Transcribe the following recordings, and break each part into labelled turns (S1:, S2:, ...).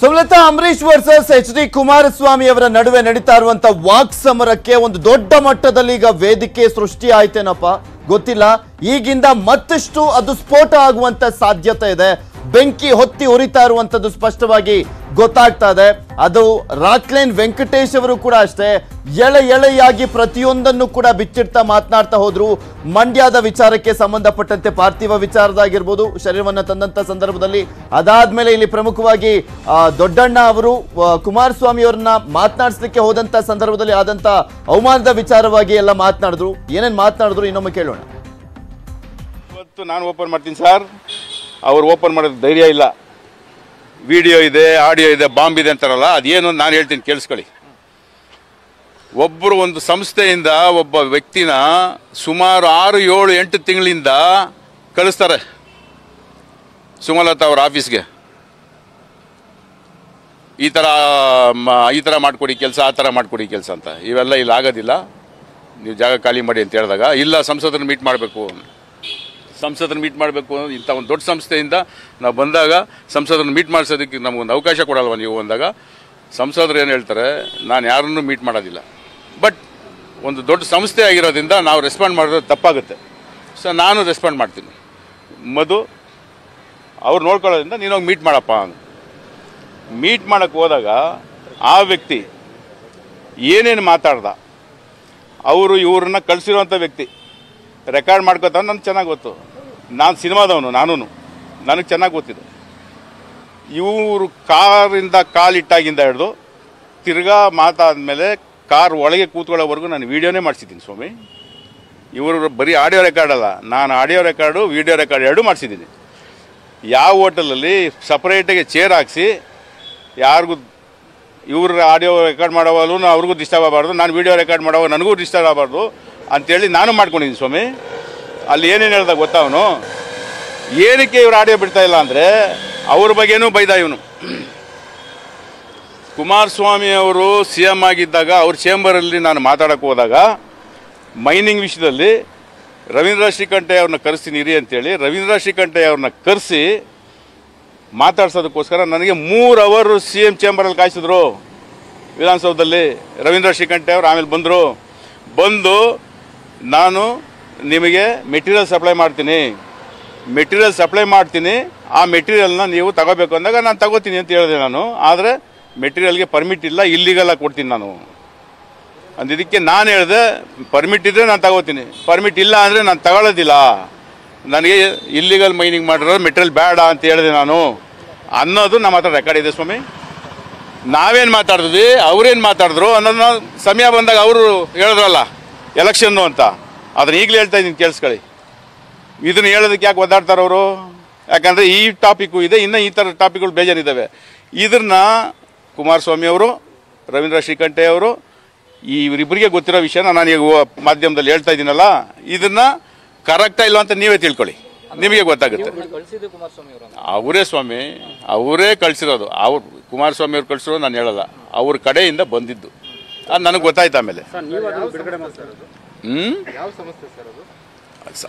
S1: Sumalatha Ambareesh versus H D Kumaraswamy ಅವರ ನಡುವೆ ನಡೀತಾ ಇರುವಂತ ವಾಕ್ ಸಮರಕ್ಕೆ ಒಂದು ದೊಡ್ಡ ಮಟ್ಟದಲ್ಲಿ ಈಗ ವೇದಿಕೆ ಸೃಷ್ಟಿ ಆಯ್ತೇನಪ್ಪ? ಗೊತ್ತಿಲ್ಲ. ಈಗಿಂದ ಮತ್ತಷ್ಟು ಅದು ಸ್ಫೋಟ ಆಗುವಂತ ಸಾಧ್ಯತೆ ಇದೆ. ಬೆಂಕಿ ಹೊತ್ತಿ ಉರಿತಾ ಇರುವಂತದ್ದು ಸ್ಪಷ್ಟವಾಗಿ ಗೊತ್ತಾಗ್ತಾ ಇದೆ. ಅದು ರಾಕ್ಲೈನ್ ವೆಂಕಟೇಶ್ ಅವರು ಕೂಡ ಅಷ್ಟೇ, ಎಳೆ ಎಳೆಯಾಗಿ ಪ್ರತಿಯೊಂದನ್ನು ಕೂಡ ಬಿಚ್ಚಿಡ್ತಾ ಮಾತನಾಡ್ತಾ ಹೋದ್ರು. ಮಂಡ್ಯದ ವಿಚಾರಕ್ಕೆ ಸಂಬಂಧಪಟ್ಟಂತೆ ಪಾರ್ಥಿವ ವಿಚಾರದಾಗಿರ್ಬೋದು, ಶರೀರವನ್ನು ತಂದಂತ ಸಂದರ್ಭದಲ್ಲಿ. ಅದಾದ್ಮೇಲೆ ಇಲ್ಲಿ ಪ್ರಮುಖವಾಗಿ ದೊಡ್ಡಣ್ಣ ಅವರು ಕುಮಾರಸ್ವಾಮಿ ಅವರನ್ನ ಮಾತನಾಡಿಸ್ಲಿಕ್ಕೆ ಹೋದಂತ ಸಂದರ್ಭದಲ್ಲಿ ಆದಂತ ಅವಮಾನದ ವಿಚಾರವಾಗಿ ಎಲ್ಲ ಮಾತನಾಡಿದ್ರು. ಏನೇನ್ ಮಾತನಾಡಿದ್ರು ಇನ್ನೊಮ್ಮೆ ಕೇಳೋಣ.
S2: ಇವತ್ತು ನಾನು ಓಪನ್ ಮಾಡ್ತೀನಿ ಸರ್ ಅವ್ರು ಓಪನ್ ಮಾಡೋದು ಧೈರ್ಯ ಇಲ್ಲ. ವಿಡಿಯೋ ಇದೆ, ಆಡಿಯೋ ಇದೆ, ಬಾಂಬ್ ಇದೆ ಅಂತಾರಲ್ಲ, ಅದೇನು ನಾನು ಹೇಳ್ತೀನಿ, ಕೇಳಿಸ್ಕೊಳ್ಳಿ. ಒಬ್ಬರು ಒಂದು ಸಂಸ್ಥೆಯಿಂದ ಒಬ್ಬ ವ್ಯಕ್ತಿನ ಸುಮಾರು ಆರು, ಏಳು, ಎಂಟು ತಿಂಗಳಿಂದ ಕಳಿಸ್ತಾರೆ. ಸುಮಲತಾ ಅವ್ರ ಆಫೀಸ್ಗೆ. ಈ ಥರ ಈ ಥರ ಮಾಡಿಕೊಡಿ ಕೆಲಸ, ಆ ಥರ ಮಾಡಿಕೊಡಿ ಕೆಲಸ ಅಂತ. ಇವೆಲ್ಲ ಇಲ್ಲಿ ಆಗೋದಿಲ್ಲ. ನೀವು ಜಾಗ ಖಾಲಿ ಮಾಡಿ ಅಂತ ಹೇಳಿದಾಗ, ಇಲ್ಲ ಸಂಸದರನ್ನ ಮೀಟ್ ಮಾಡಬೇಕು. ಸಂಸದರನ್ನ ಮೀಟ್ ಮಾಡಬೇಕು ಇಂಥ ಒಂದು ದೊಡ್ಡ ಸಂಸ್ಥೆಯಿಂದ ನಾವು ಬಂದಾಗ ಸಂಸದರನ್ನು ಮೀಟ್ ಮಾಡಿಸೋದಕ್ಕೆ ನಮಗೊಂದು ಅವಕಾಶ ಕೊಡಲ್ವ ನೀವು ಬಂದಾಗ ಸಂಸದರು ಏನು ಹೇಳ್ತಾರೆ, ನಾನು ಯಾರನ್ನೂ ಮೀಟ್ ಮಾಡೋದಿಲ್ಲ. ಬಟ್ ಒಂದು ದೊಡ್ಡ ಸಂಸ್ಥೆ ಆಗಿರೋದ್ರಿಂದ ನಾವು ರೆಸ್ಪಾಂಡ್ ಮಾಡಿದ್ರೆ ತಪ್ಪಾಗುತ್ತೆ. ಸೊ ನಾನು ರೆಸ್ಪಾಂಡ್ ಮಾಡ್ತೀನಿ. ಮದು ಅವ್ರು ನೋಡ್ಕೊಳ್ಳೋದ್ರಿಂದ ನೀನು ಹೋಗಿ ಮೀಟ್ ಮಾಡಪ್ಪ ಅಂತ ಮೀಟ್ ಮಾಡೋಕ್ಕೆ ಹೋದಾಗ ಆ ವ್ಯಕ್ತಿ ಏನೇನು ಮಾತಾಡ್ದ, ಅವರು ಇವ್ರನ್ನ ಕಳಿಸಿರುವಂಥ ವ್ಯಕ್ತಿ ರೆಕಾರ್ಡ್ ಮಾಡ್ಕೋತಾವ ನನಗೆ ಚೆನ್ನಾಗಿ ಗೊತ್ತು. ನಾನು ಸಿನಿಮಾದವನು ನಾನು ನನಗೆ ಚೆನ್ನಾಗಿ ಗೊತ್ತಿದೆ. ಇವರು ಕಾರಿಂದ ಕಾಲಿಟ್ಟಾಗಿಂದ ಹಿಡಿದು ತಿರ್ಗಾ ಮಾತಾದಮೇಲೆ ಕಾರ್ ಒಳಗೆ ಕೂತ್ಕೊಳ್ಳೋವರೆಗೂ ನಾನು ವೀಡಿಯೋನೇ ಮಾಡಿಸಿದ್ದೀನಿ ಸ್ವಾಮಿ. ಇವರು ಬರೀ ಆಡಿಯೋ ರೆಕಾರ್ಡ್ ಅಲ್ಲ, ನಾನು ಆಡಿಯೋ ರೆಕಾರ್ಡು, ವಿಡಿಯೋ ರೆಕಾರ್ಡ್ ಎರಡೂ ಮಾಡಿಸಿದ್ದೀನಿ. ಯಾವ ಹೋಟೆಲಲ್ಲಿ ಸಪ್ರೇಟಾಗಿ ಚೇರ್ ಹಾಕ್ಸಿ ಯಾರಿಗೂ ಇವ್ರ ಆಡಿಯೋ ರೆಕಾರ್ಡ್ ಮಾಡೋವಾಗಲೂ ಅವ್ರಿಗೂ ಡಿಸ್ಟರ್ಬ್ ಆಗಬಾರ್ದು, ನಾನು ವಿಡಿಯೋ ರೆಕಾರ್ಡ್ ಮಾಡೋವಾಗ ನನಗೂ ಡಿಸ್ಟರ್ಬ್ ಆಗಬಾರ್ದು ಅಂತೇಳಿ ನಾನು ಮಾಡ್ಕೊಂಡಿದ್ದೀನಿ ಸ್ವಾಮಿ. ಅಲ್ಲಿ ಏನೇನು ಹೇಳ್ದ ಗೊತ್ತಾ ಅವನು? ಏನಕ್ಕೆ ಇವ್ರು ಆಡಿಯೋ ಬಿಡ್ತಾ ಇಲ್ಲ ಅಂದರೆ ಅವ್ರ ಬಗ್ಗೆನೂ ಬೈದ ಇವನು. ಕುಮಾರಸ್ವಾಮಿ ಅವರು ಸಿ ಎಂ ಆಗಿದ್ದಾಗ ಅವ್ರ ಚೇಂಬರಲ್ಲಿ ನಾನು ಮಾತಾಡೋಕ್ಕೆ ಹೋದಾಗ ಮೈನಿಂಗ್ ವಿಷಯದಲ್ಲಿ ರವೀಂದ್ರ ಶ್ರೀಕಂಠೆ ಅವ್ರನ್ನ ಕರೆಸ್ತೀನಿ, ಇರಿ ಅಂತೇಳಿ ರವೀಂದ್ರ ಶ್ರೀಕಂಠೆ ಅವ್ರನ್ನ ಕರೆಸಿ ಮಾತಾಡ್ಸೋದಕ್ಕೋಸ್ಕರ ನನಗೆ ಮೂರು ಅವರು ಸಿ ಎಂ ಚೇಂಬರಲ್ಲಿ ಕಾಯಿಸಿದ್ರು. ವಿಧಾನಸೌಧದಲ್ಲಿ ರವೀಂದ್ರ ಶ್ರೀಕಂಠೆ ಅವರು ಆಮೇಲೆ ಬಂದರು. ಬಂದು ನಾನು ನಿಮಗೆ ಮೆಟೀರಿಯಲ್ ಸಪ್ಲೈ ಮಾಡ್ತೀನಿ. ಮೆಟೀರಿಯಲ್ ಸಪ್ಲೈ ಮಾಡ್ತೀನಿ. ಆ ಮೆಟೀರಿಯಲ್ನ ನೀವು ತಗೋಬೇಕು ಅಂದಾಗ ನಾನು ತಗೋತೀನಿ ಅಂತ ಹೇಳಿದೆ ನಾನು. ಆದರೆ ಮೆಟೀರಿಯಲ್ಗೆ ಪರ್ಮಿಟ್ ಇಲ್ಲ ಇಲ್ಲಿಗೆಲ್ಲ ಕೊಡ್ತೀನಿ ನಾನು. ಅಂದಿದ್ದಕ್ಕೆ ನಾನು ಹೇಳಿದೆ ಪರ್ಮಿಟ್ ಇದ್ದರೆ ನಾನು ತಗೋತೀನಿ. ಪರ್ಮಿಟ್ ಇಲ್ಲ ಅಂದರೆ ನಾನು ತಗೊಳ್ಳೋದಿಲ್ಲ. ನನಗೆ ಇಲ್ಲಿಗಲ್ ಮೈನಿಂಗ್ ಮಾಡಿರೋ ಮೆಟೀರಿಯಲ್ ಬೇಡ ಅಂತ ಹೇಳಿದೆ ನಾನು. ಅನ್ನೋದು ನಮ್ಮ ಹತ್ರ ರೆಕಾರ್ಡ್ ಇದೆ ಸ್ವಾಮಿ. ನಾವೇನು ಮಾತಾಡಿದ್ವಿ ಅವ್ರೇನು ಮಾತಾಡಿದ್ರು ಅನ್ನೋದನ್ನ ಸಮಯ ಬಂದಾಗ ಅವರು ಹೇಳಿದ್ರಲ್ಲ ಎಲೆಕ್ಷನ್ನು ಅಂತ. ಅದನ್ನ ಈಗಲೇ ಹೇಳ್ತಾ ಇದ್ದೀನಿ ಕೇಳಿಸ್ಕೊಳ್ಳಿ. ಇದನ್ನು ಹೇಳೋದಕ್ಕೆ ಯಾಕೆ ಒದ್ದಾಡ್ತಾರೆ ಅವರು? ಯಾಕಂದರೆ ಈ ಟಾಪಿಕ್ಕು ಇದೆ ಇನ್ನು ಈ ಥರ ಟಾಪಿಕ್ಗಳು ಬೇಜಾರಿದ್ದಾವೆ ಇದನ್ನ ಕುಮಾರಸ್ವಾಮಿ ಅವರು ರವೀಂದ್ರ ಶ್ರೀಕಂಠೆ ಅವರು ಈ ಇವರಿಬ್ಬರಿಗೆ ಗೊತ್ತಿರೋ ವಿಷಯನ ನಾನು ಈಗ ಮಾಧ್ಯಮದಲ್ಲಿ ಹೇಳ್ತಾ ಇದ್ದೀನಲ್ಲ ಇದನ್ನು ಕರೆಕ್ಟಾ ಇಲ್ಲ ಅಂತ ನೀವೇ ತಿಳ್ಕೊಳ್ಳಿ. ನಿಮಗೆ ಗೊತ್ತಾಗುತ್ತೆ.
S3: ಅವರೇ
S2: ಸ್ವಾಮಿ ಅವರೇ ಕಳಿಸಿರೋದು. ಅವ್ರು ಕುಮಾರಸ್ವಾಮಿ ಅವ್ರು ಕಳಿಸಿರೋದು ನಾನು ಹೇಳಲ್ಲ. ಅವ್ರ ಕಡೆಯಿಂದ ಬಂದಿದ್ದು. ಅದು ನನಗೆ ಗೊತ್ತಾಯ್ತು ಆಮೇಲೆ.
S3: ಯಾವ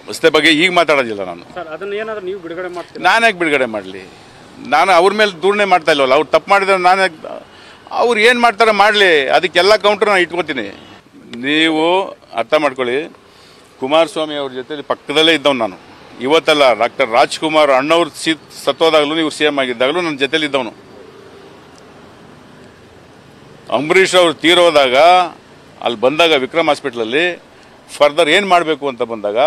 S3: ಸಂಸ್ಥೆ
S2: ಬಗ್ಗೆ ಈಗ ಮಾತಾಡೋದಿಲ್ಲ ನಾನು.
S3: ನೀವು ಬಿಡುಗಡೆ ಮಾಡ್ತೀರಾ?
S2: ನಾನು ಯಾಕೆ ಬಿಡುಗಡೆ ಮಾಡಲಿ? ನಾನು ಅವ್ರ ಮೇಲೆ ದೂರಣೆ ಮಾಡ್ತಾ ಇಲ್ಲವಲ್ಲ ಅವ್ರು ತಪ್ಪು ಮಾಡಿದ್ರೆ ನಾನು ಯಾಕ್- ಅವ್ರು ಏನು ಮಾಡ್ತಾರೆ ಮಾಡಲಿ ಅದಕ್ಕೆಲ್ಲ ಕೌಂಟ್ರ್ ನಾನು ಇಟ್ಕೋತೀನಿ. ನೀವು ಅರ್ಥ ಮಾಡ್ಕೊಳ್ಳಿ ಕುಮಾರಸ್ವಾಮಿ ಅವ್ರ ಜೊತೆಲಿ ಪಕ್ಕದಲ್ಲೇ ಇದ್ದವ್ ನಾನು. ಇವತ್ತಲ್ಲ ಡಾಕ್ಟರ್ ರಾಜ್ಕುಮಾರ್ ಅಣ್ಣವ್ರು ಸಿ ಸತ್ತೋದಾಗಲೂ ಇವ್ರು ಸಿ ಎಂ ಆಗಿದ್ದಾಗಲೂ ನನ್ನ ಜೊತೇಲಿ ಇದ್ದವನು. ಅಂಬರೀಷ್ ಅವ್ರು ತೀರೋದಾಗ ಅಲ್ಲಿ ಬಂದಾಗ ವಿಕ್ರಮ್ ಹಾಸ್ಪಿಟ್ಲಲ್ಲಿ ಫರ್ದರ್ ಏನು ಮಾಡಬೇಕು ಅಂತ ಬಂದಾಗ,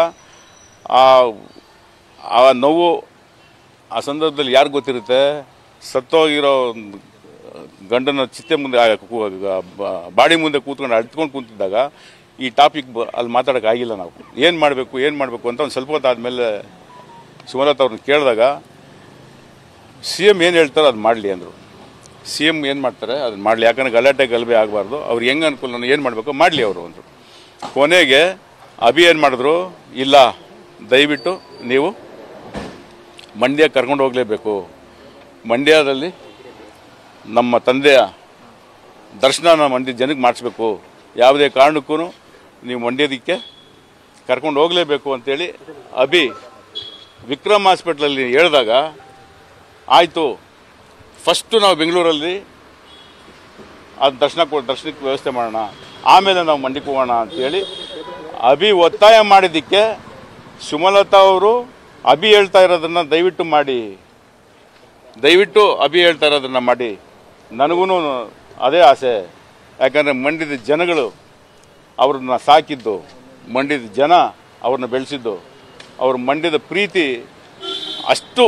S2: ಆ ನೋವು ಆ ಸಂದರ್ಭದಲ್ಲಿ ಯಾರು ಗೊತ್ತಿರುತ್ತೆ? ಸತ್ತೋಗಿರೋ ಗಂಡನ ಚಿತ್ತೆ ಮುಂದೆ ಬಾಡಿ ಮುಂದೆ ಕೂತ್ಕೊಂಡು ಅಳ್ತ್ಕೊಂಡು ಕೂತಿದ್ದಾಗ ಈ ಟಾಪಿಕ್ ಬ, ಅಲ್ಲಿ ಮಾತಾಡೋಕ್ಕಾಗಿಲ್ಲ ನಾವು. ಏನು ಮಾಡಬೇಕು ಏನು ಮಾಡಬೇಕು ಅಂತ ಒಂದು ಸ್ವಲ್ಪ ಹೊತ್ತು ಆದಮೇಲೆ ಸುಮಲತಾ ಅವ್ರನ್ನ ಕೇಳಿದಾಗ, ಸಿ ಎಂ ಏನು ಹೇಳ್ತಾರೋ ಅದು ಮಾಡಲಿ ಅಂದರು. ಸಿ ಎಂ ಏನು ಮಾಡ್ತಾರೆ? ಅದನ್ನು ಮಾಡಲಿ. ಯಾಕಂದ್ರೆ ಗಲಾಟೆ ಗಲಭೆ ಆಗಬಾರ್ದು. ಅವ್ರು ಹೆಂಗೆ ಅನುಕೂಲ ಏನು ಮಾಡಬೇಕು? ಮಾಡಲಿ ಅವರು ಅಂದರು. ಕೊನೆಗೆ ಅಭಿ ಏನು ಮಾಡಿದ್ರು? ಇಲ್ಲ, ದಯವಿಟ್ಟು ನೀವು ಮಂಡ್ಯ ಕರ್ಕೊಂಡು ಹೋಗಲೇಬೇಕು. ಮಂಡ್ಯದಲ್ಲಿ ನಮ್ಮ ತಂದೆಯ ದರ್ಶನ ಮಂಡ್ಯ ಜನಕ್ಕೆ ಮಾಡಿಸ್ಬೇಕು. ಯಾವುದೇ ಕಾರಣಕ್ಕೂ ನೀವು ಮಂಡ್ಯದಕ್ಕೆ ಕರ್ಕೊಂಡು ಹೋಗಲೇಬೇಕು ಅಂತೇಳಿ ಅಭಿ ವಿಕ್ರಮ್ ಹಾಸ್ಪಿಟ್ಲಲ್ಲಿ ಹೇಳಿದಾಗ, ಆಯಿತು ಫಸ್ಟು ನಾವು ಬೆಂಗಳೂರಲ್ಲಿ ಅದು ದರ್ಶನ ಕೊ, ದರ್ಶನಕ್ಕೆ ವ್ಯವಸ್ಥೆ ಮಾಡೋಣ, ಆಮೇಲೆ ನಾವು ಮಂಡ್ಯಕ್ಕೆ ಹೋಗೋಣ ಅಂತೇಳಿ ಅಭಿ ಒತ್ತಾಯ ಮಾಡಿದ್ದಕ್ಕೆ ಸುಮಲತಾ ಅವರು ಅಭಿ ಹೇಳ್ತಾ ಇರೋದನ್ನು ದಯವಿಟ್ಟು ಮಾಡಿ. ದಯವಿಟ್ಟು ಅಭಿ ಹೇಳ್ತಾ ಇರೋದನ್ನು ಮಾಡಿ. ನನಗೂ ಅದೇ ಆಸೆ. ಯಾಕಂದರೆ ಮಂಡ್ಯದ ಜನಗಳು ಅವ್ರನ್ನ ಸಾಕಿದ್ದು, ಮಂಡ್ಯದ ಜನ ಅವ್ರನ್ನ ಬೆಳೆಸಿದ್ದು, ಅವ್ರ ಮಂಡ್ಯದ ಪ್ರೀತಿ ಅಷ್ಟು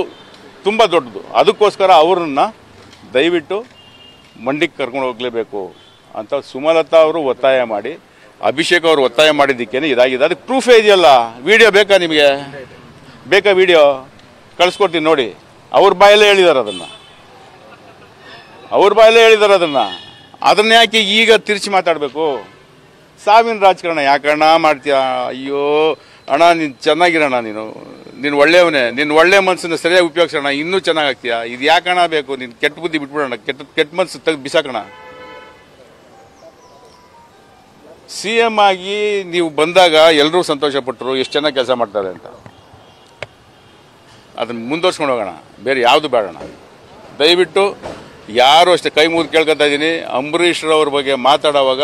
S2: ತುಂಬ ದೊಡ್ಡದು. ಅದಕ್ಕೋಸ್ಕರ ಅವ್ರನ್ನ ದಯವಿಟ್ಟು ಮಂಡಿಗೆ ಕರ್ಕೊಂಡು ಹೋಗಲೇಬೇಕು ಅಂತ ಸುಮಲತಾ ಅವರು ಒತ್ತಾಯ ಮಾಡಿ. ಅಭಿಷೇಕ್ ಅವರು ಒತ್ತಾಯ ಮಾಡಿದ್ದಕ್ಕೇನೆ ಇದಾಗಿದೆ. ಅದಕ್ಕೆ ಪ್ರೂಫೇ ಇದೆಯಲ್ಲ? ವಿಡಿಯೋ ಬೇಕಾ ನಿಮಗೆ? ಬೇಕಾ ವಿಡಿಯೋ ಕಳಿಸ್ಕೊಡ್ತೀನಿ ನೋಡಿ. ಅವ್ರ ಬಾಯಲ್ಲೇ ಹೇಳಿದ್ದಾರೆ ಅದನ್ನು. ಅವ್ರ ಬಾಯಲ್ಲೇ ಹೇಳಿದ್ದಾರೆ ಅದನ್ನು. ಅದನ್ನ ಯಾಕೆ ಈಗ ತಿರ್ಚಿ ಮಾತಾಡಬೇಕು? ಸಾವಿನ ರಾಜಕಾರಣ ಯಾಕಣ್ಣ ಮಾಡ್ತೀಯ? ಅಯ್ಯೋ, ಅಣ್ಣ, ನೀನು ಚೆನ್ನಾಗಿರೋಣ ನೀನು. ನೀನು ಒಳ್ಳೆಯವನೇ. ನಿನ್ನ ಒಳ್ಳೆ ಮನಸ್ಸನ್ನು ಸರಿಯಾಗಿ ಉಪಯೋಗಿಸೋಣ ಇನ್ನೂ ಚೆನ್ನಾಗಾಗ್ತೀಯ ಇದು ಯಾಕಣ ಬೇಕು? ನೀನು ಕೆಟ್ಟ ಬುದ್ಧಿ ಬಿಟ್ಬಿಡೋಣ. ಕೆಟ್ಟ ಕೆಟ್ಟ ಮನಸ್ಸು ತೆಗೆದು ಬಿಸಾಕೋಣ ಸಿ ಎಂ ಆಗಿ ನೀವು ಬಂದಾಗ ಎಲ್ಲರೂ ಸಂತೋಷಪಟ್ಟರು ಎಷ್ಟು ಚೆನ್ನಾಗಿ ಕೆಲಸ ಮಾಡ್ತಾರೆ ಅಂತ. ಅದನ್ನು ಮುಂದುವರ್ಸ್ಕೊಂಡು ಹೋಗೋಣ. ಬೇರೆ ಯಾವುದು ಬೇಡಣ ದಯವಿಟ್ಟು ಯಾರು ಅಷ್ಟೇ ಕೈ ಮುಗಿದು ಕೇಳ್ಕೊತಾ ಇದ್ದೀನಿ ಅಂಬರೀಷ್ರವ್ರ ಬಗ್ಗೆ ಮಾತಾಡೋವಾಗ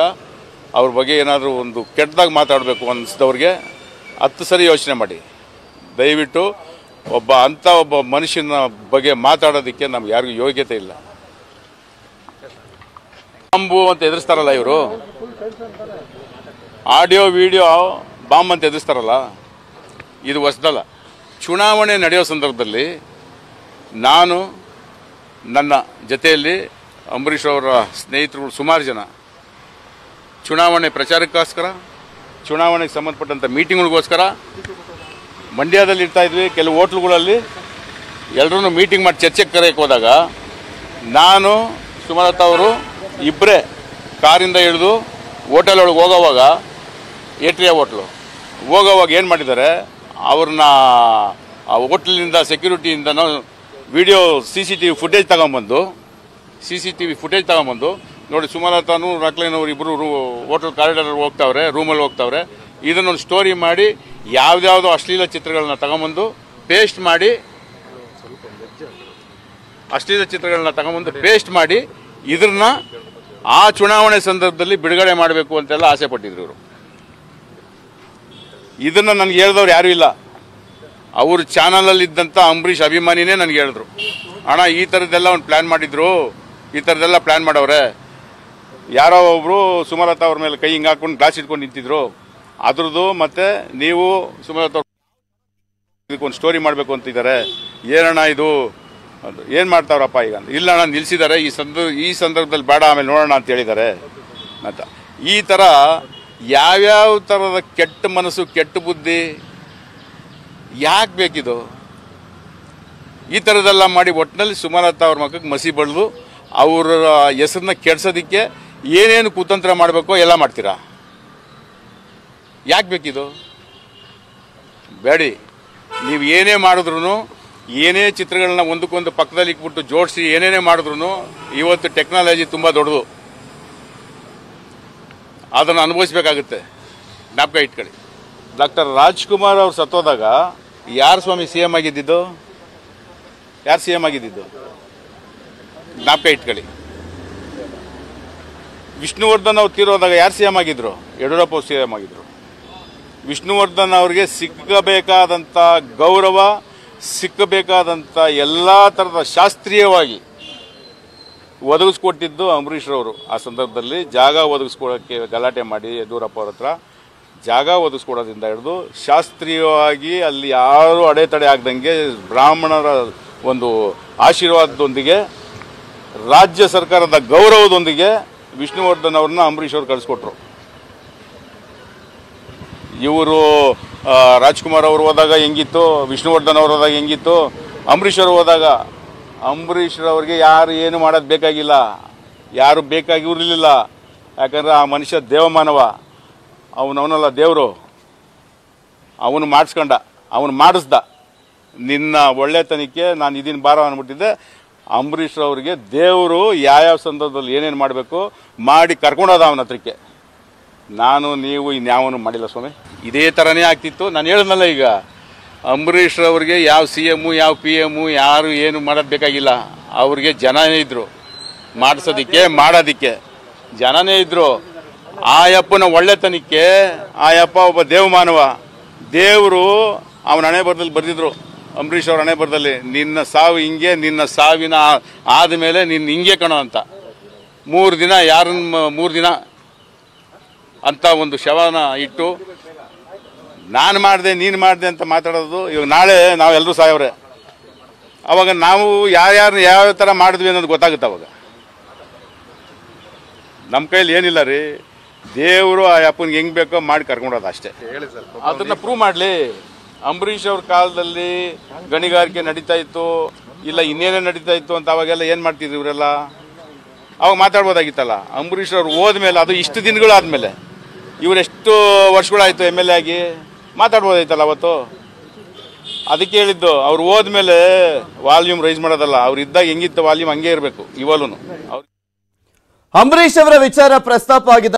S2: ಅವ್ರ ಬಗ್ಗೆ ಏನಾದರೂ ಒಂದು ಕೆಟ್ಟದಾಗಿ ಮಾತಾಡಬೇಕು ಅನಿಸಿದವ್ರಿಗೆ ಹತ್ತು ಸರಿ ಯೋಚನೆ ಮಾಡಿ. ದಯವಿಟ್ಟು ಒಬ್ಬ ಅಂಥ ಒಬ್ಬ ಮನುಷ್ಯನ ಬಗ್ಗೆ ಮಾತಾಡೋದಕ್ಕೆ ನಮ್ಗೆ ಯಾರಿಗೂ ಯೋಗ್ಯತೆ ಇಲ್ಲ. ಬಾಂಬು ಅಂತ ಎದುರಿಸ್ತಾರಲ್ಲ ಇವರು? ಆಡಿಯೋ, ವಿಡಿಯೋ ಬಾಂಬ್ ಅಂತ ಎದುರಿಸ್ತಾರಲ್ಲ? ಇದು ಹೊಸದಲ್ಲ. ಚುನಾವಣೆ ನಡೆಯೋ ಸಂದರ್ಭದಲ್ಲಿ ನಾನು, ನನ್ನ ಜೊತೆಯಲ್ಲಿ ಅಂಬರೀಷ್ ಅವರ ಸ್ನೇಹಿತರು ಸುಮಾರು ಜನ ಚುನಾವಣೆ ಪ್ರಚಾರಕ್ಕೋಸ್ಕರ, ಚುನಾವಣೆಗೆ ಸಂಬಂಧಪಟ್ಟಂಥ ಮೀಟಿಂಗ್ಗಳಿಗೋಸ್ಕರ ಮಂಡ್ಯದಲ್ಲಿ ಇರ್ತಾ ಇದ್ವಿ, ಕೆಲವು ಹೋಟ್ಲುಗಳಲ್ಲಿ. ಎಲ್ಲರೂ ಮೀಟಿಂಗ್ ಮಾಡಿ ಚರ್ಚೆಗೆ ಕರೆಯೋಕ್ಕೆ ಹೋದಾಗ ನಾನು, ಸುಮಲತಾ ಅವರು ಇಬ್ಬರೇ ಕಾರಿಂದ ಹಿಡಿದು ಹೋಟೆಲ್ ಒಳಗೆ ಹೋಗೋವಾಗ ಏಟ್ರಿಯಾ ಹೋಟ್ಲು. ಹೋಗೋವಾಗ ಏನು ಮಾಡಿದ್ದಾರೆ, ಅವ್ರನ್ನ ಆ ಹೋಟ್ಲಿನಿಂದ, ಸೆಕ್ಯೂರಿಟಿಯಿಂದನೂ video C C T V footage ತಗೊಂಬಂದು C C T V footage ತಗೊಂಬಂದು, ನೋಡಿ ಸುಮಲತಾನು ರಾಕ್ಲೈನವ್ರು ಇಬ್ಬರು ರೂ ಹೋಟೆಲ್ ಕಾರಿಡಾರ್ ಹೋಗ್ತಾವ್ರೆ ರೂಮಲ್ಲಿ ಹೋಗ್ತಾವ್ರೆ ಇದನ್ನೊಂದು ಸ್ಟೋರಿ ಮಾಡಿ ಯಾವುದ್ಯಾವುದೋ ಅಶ್ಲೀಲ ಚಿತ್ರಗಳನ್ನ ತಗೊಂಬಂದು ಪೇಸ್ಟ್ ಮಾಡಿ, ಅಶ್ಲೀಲ ಚಿತ್ರಗಳನ್ನ ತಗೊಂಬಂದು ಪೇಸ್ಟ್ ಮಾಡಿ ಇದನ್ನ ಆ ಚುನಾವಣೆ ಸಂದರ್ಭದಲ್ಲಿ ಬಿಡುಗಡೆ ಮಾಡಬೇಕು ಅಂತೆಲ್ಲ ಆಸೆ ಪಟ್ಟಿದ್ರು ಇವರು. ಇದನ್ನ ನನಗೆ ಹೇಳಿದವ್ರು ಯಾರೂ ಇಲ್ಲ. ಅವ್ರ ಚಾನಲಲ್ಲಿ ಇದ್ದಂತ ಅಂಬರೀಷ್ ಅಭಿಮಾನಿನೇ ನನಗೆ ಹೇಳಿದ್ರು. ಅಣ್ಣ, ಈ ಥರದ್ದೆಲ್ಲ ಒಂದು ಪ್ಲ್ಯಾನ್ ಮಾಡಿದ್ರು. ಈ ಥರದ್ದೆಲ್ಲ ಪ್ಲ್ಯಾನ್ ಮಾಡವ್ರೆ. ಯಾರೋ ಒಬ್ಬರು ಸುಮಲತಾ ಅವ್ರ ಮೇಲೆ ಕೈ ಹಿಂಗೆ ಹಾಕೊಂಡು ಗ್ಲಾಸ್ ಇಟ್ಕೊಂಡು ನಿಂತಿದ್ರು. ಅದ್ರದ್ದು ಮತ್ತೆ ನೀವು ಸುಮಲತಾ ಅವ್ರ ಇದಕ್ಕೊಂದು ಸ್ಟೋರಿ ಮಾಡಬೇಕು ಅಂತಿದ್ದಾರೆ. ಏನಣ್ಣ ಇದು? ಏನು ಮಾಡ್ತಾವ್ರಪ್ಪ ಈಗ. ಇಲ್ಲ ಅಣ್ಣ ನಿಲ್ಲಿಸಿದ್ದಾರೆ ಈ ಸಂದರ್ಭ ಈ ಸಂದರ್ಭದಲ್ಲಿ ಬೇಡ, ಆಮೇಲೆ ನೋಡೋಣ ಅಂತ ಹೇಳಿದ್ದಾರೆ ಅಂತ. ಈ ಥರ ಯಾವ್ಯಾವ ಥರದ ಕೆಟ್ಟ ಮನಸ್ಸು, ಕೆಟ್ಟ ಬುದ್ಧಿ, ಯಾಕೆ ಬೇಕಿದು? ಈ ಥರದೆಲ್ಲ ಮಾಡಿ ಒಟ್ಟಿನಲ್ಲಿ ಸುಮಲತಾ ಅವ್ರ ಮಕ್ಕಳಿಗೆ ಮಸಿ ಬಳಿದು ಅವರ ಹೆಸರನ್ನ ಕೆಡ್ಸೋದಕ್ಕೆ ಏನೇನು ಕುತಂತ್ರ ಮಾಡಬೇಕೋ ಎಲ್ಲ ಮಾಡ್ತೀರಾ? ಯಾಕೆ ಬೇಕಿದು? ಬೇಡಿ. ನೀವು ಏನೇ ಮಾಡಿದ್ರು ಏನೇ ಚಿತ್ರಗಳನ್ನ ಒಂದಕ್ಕೊಂದು ಪಕ್ಕದಲ್ಲಿ ಇಟ್ಬಿಟ್ಟು ಜೋಡಿಸಿ ಏನೇನೇ ಮಾಡಿದ್ರು ಇವತ್ತು ಟೆಕ್ನಾಲಜಿ ತುಂಬ ದೊಡ್ಡದು. ಅದನ್ನು ಅನುಭವಿಸ್ಬೇಕಾಗುತ್ತೆ. ಜ್ಞಾಪಕ ಇಟ್ಕೊಳ್ಳಿ. ಡಾಕ್ಟರ್ ರಾಜ್ಕುಮಾರ್ ಅವ್ರು ಸತ್ತೋದಾಗ ಯಾರು ಸ್ವಾಮಿ ಸಿ ಎಂ ಆಗಿದ್ದಿದ್ದು? ಯಾರು ಸಿ ಎಂ ಆಗಿದ್ದಿದ್ದು? ಜ್ಞಾಪಕ ಇಟ್ಕೊಳ್ಳಿ. ವಿಷ್ಣುವರ್ಧನ್ ಅವ್ರು ತೀರೋದಾಗ ಯಾರು ಸಿ ಎಂ ಆಗಿದ್ರು? ಯಡಿಯೂರಪ್ಪ ಸಿ ಎಂ ಆಗಿದ್ರು. ವಿಷ್ಣುವರ್ಧನ್ ಅವ್ರಿಗೆ ಸಿಕ್ಕಬೇಕಾದಂಥ ಗೌರವ ಸಿಕ್ಕಬೇಕಾದಂಥ ಎಲ್ಲ ಥರದ ಶಾಸ್ತ್ರೀಯವಾಗಿ ಒದಗಿಸ್ಕೊಟ್ಟಿದ್ದು ಅಂಬರೀಷ್ ರವರು. ಆ ಸಂದರ್ಭದಲ್ಲಿ ಜಾಗ ಒದಗಿಸ್ಕೊಡೋಕ್ಕೆ ಗಲಾಟೆ ಮಾಡಿ ಯಡಿಯೂರಪ್ಪ ಅವ್ರ ಹತ್ರ. ಜಾಗ ಒದಗಿಸ್ಕೊಡೋದ್ರಿಂದ ಹಿಡಿದು ಶಾಸ್ತ್ರೀಯವಾಗಿ ಅಲ್ಲಿ ಯಾರೂ ಅಡೆತಡೆ ಆಗ್ದಂಗೆ ಬ್ರಾಹ್ಮಣರ ಒಂದು ಆಶೀರ್ವಾದದೊಂದಿಗೆ, ರಾಜ್ಯ ಸರ್ಕಾರದ ಗೌರವದೊಂದಿಗೆ ವಿಷ್ಣುವರ್ಧನ್ ಅವ್ರನ್ನ ಅಂಬರೀಷ್ ಅವ್ರು ಕಳಿಸ್ಕೊಟ್ರು. ಇವರು ರಾಜ್ಕುಮಾರ್ ಅವರು ಹೋದಾಗ ಹೆಂಗಿತ್ತು, ವಿಷ್ಣುವರ್ಧನ್ ಅವರು ಹೋದಾಗ ಹೆಂಗಿತ್ತು, ಅಂಬರೀಷ್ ಅವರು ಹೋದಾಗ, ಅಂಬರೀಷ್ ಅವ್ರಿಗೆ ಯಾರು ಏನು ಮಾಡೋದು ಬೇಕಾಗಿಲ್ಲ, ಯಾರು ಬೇಕಾಗಿರಲಿಲ್ಲ. ಯಾಕಂದ್ರೆ ಆ ಮನುಷ್ಯ ದೇವಮಾನವ, ಅವನವನಲ್ಲ ದೇವರು. ಅವನು ಮಾಡಿಸ್ಕೊಂಡ, ಅವನು ಮಾಡಿಸ್ದ. ನಿನ್ನ ಒಳ್ಳೆತನಕ್ಕೆ ನಾನು ಇದನ್ನು ಭಾರ ಅಂದ್ಬಿಟ್ಟಿದ್ದೆ. ಅಂಬರೀಷ್ ಅವರಿಗೆ ದೇವರು ಯಾವ್ಯಾವ ಸಂದರ್ಭದಲ್ಲಿ ಏನೇನು ಮಾಡಬೇಕು, ಮಾಡಿ ಕರ್ಕೊಂಡೋದ ಅವನ ಹತ್ರಕ್ಕೆ ನಾನು, ನೀವು ಇನ್ಯಾವನು ಮಾಡಿಲ್ಲ ಸ್ವಾಮಿ. ಇದೇ ಥರನೇ ಆಗ್ತಿತ್ತು. ನಾನು ಹೇಳಿದ್ನಲ್ಲ ಈಗ, ಅಂಬರೀಷ್ ಅವ್ರಿಗೆ ಯಾವ ಸಿ ಎಮ್ಮು ಯಾವ ಪಿ ಎಮ್ಮು ಯಾರು ಏನು ಮಾಡೋದು ಬೇಕಾಗಿಲ್ಲ. ಅವ್ರಿಗೆ ಜನನೇ ಇದ್ದರು ಮಾಡಿಸೋದಿಕ್ಕೆ, ಮಾಡೋದಿಕ್ಕೆ. ಜನನೇ ಇದ್ದರು ಆ ಯಪ್ಪನ ಒಳ್ಳೆತನಕ್ಕೆ ಆ ಯಪ್ಪ ಒಬ್ಬ ದೇವಮಾನವ ದೇವರು ಅವನ ಹಣೆ ಬರದಲ್ಲಿ ಬರೆದಿದ್ರು. ಅಂಬರೀಷ್ ಅವ್ರ ಹಣೆ ಬರದಲ್ಲಿ ನಿನ್ನ ಸಾವು ಹಿಂಗೆ, ನಿನ್ನ ಸಾವಿನ ಆದಮೇಲೆ ನಿನ್ನ ಹಿಂಗೆ ಕಣೋ ಅಂತ. ಮೂರು ದಿನ ಯಾರನ್ನ, ಮೂರು ದಿನ ಅಂತ ಒಂದು ಶವನ ಇಟ್ಟು ನಾನು ಮಾಡಿದೆ ನೀನು ಮಾಡಿದೆ ಅಂತ ಮಾತಾಡೋದು. ಇವಾಗ ನಾಳೆ ನಾವೆಲ್ಲರೂ ಸಾಯವ್ರೆ ಅವಾಗ ನಾವು ಯಾರ್ಯಾರು ಯಾವ ಥರ ಮಾಡಿದ್ವಿ ಅನ್ನೋದು ಗೊತ್ತಾಗುತ್ತೆ ಅವಾಗ. ನಮ್ಮ ಕೈಯಲ್ಲಿ ಏನಿಲ್ಲ ರೀ. ದೇವರು ಆ ಅಪ್ಪನಿಗೆ ಹೆಂಗೆ ಬೇಕೋ ಮಾಡಿ ಕರ್ಕೊಂಡೋದು ಅಷ್ಟೇ. ಅದನ್ನು ಪ್ರೂವ್ ಮಾಡಲಿ. ಅಂಬರೀಷ್ ಅವ್ರ ಕಾಲದಲ್ಲಿ ಗಣಿಗಾರಿಕೆ ನಡೀತಾ ಇತ್ತು. ಇಲ್ಲ ಇನ್ನೇನೇ ನಡೀತಾ ಇತ್ತು ಅಂತ ಅವಾಗೆಲ್ಲ ಏನು ಮಾಡ್ತಿದ್ರು ಇವರೆಲ್ಲ? ಅವಾಗ ಮಾತಾಡ್ಬೋದಾಗಿತ್ತಲ್ಲ. ಅಂಬರೀಷ್ ಅವ್ರು ಹೋದ್ಮೇಲೆ ಅದು ಇಷ್ಟು ದಿನಗಳಾದ್ಮೇಲೆ. ಇವರೆಷ್ಟು ವರ್ಷಗಳಾಯಿತು ಎಂ ಎಲ್ ಎ ಆಗಿ. ಮಾತಾಡ್ಬೋದಾಯ್ತಲ್ಲ ಅವತ್ತು? ಅದಕ್ಕೆ ಹೇಳಿದ್ದು, ಅವ್ರು ಹೋದ್ಮೇಲೆ ವಾಲ್ಯೂಮ್ ರೈಸ್ ಮಾಡೋದಲ್ಲ, ಅವ್ರು ಇದ್ದಾಗ ಹೆಂಗಿತ್ತು ವಾಲ್ಯೂಮ್ ಹಂಗೆ ಇರಬೇಕು ಇವಾಗ
S1: ಅಂಬರೀಷ್ ಅವರ ವಿಚಾರ ಪ್ರಸ್ತಾಪ ಆಗಿದೆ